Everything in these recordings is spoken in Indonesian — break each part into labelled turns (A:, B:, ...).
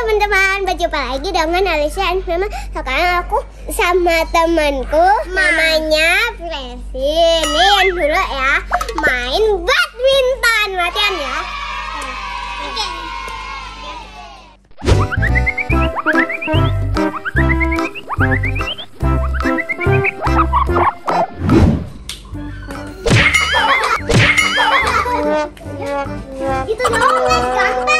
A: teman-teman, berjumpa lagi dengan Alicia and Mama. Sekarang aku sama temanku, mamanya Presi. Ini yang dulu ya, main badminton latihan ya. Oke. Itu doang mas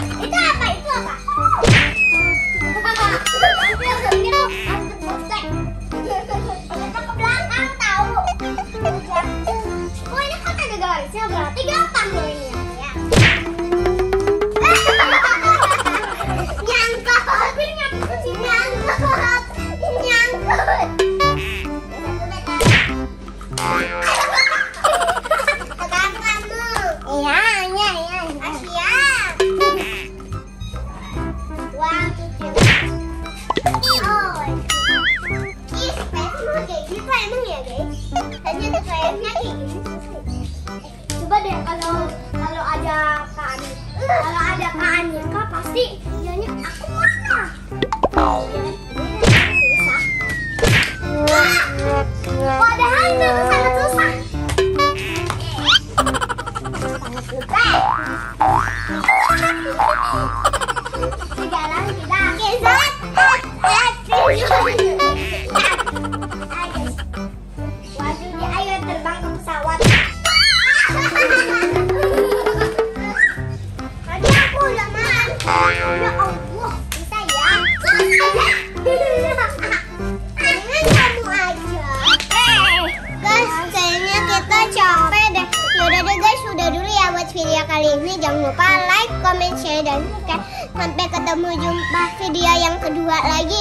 A: Matematisnya berarti gampang dong. sudah kita terbang aku. video kali ini jangan lupa like, comment, share, dan subscribe. Sampai ketemu jumpa video yang kedua lagi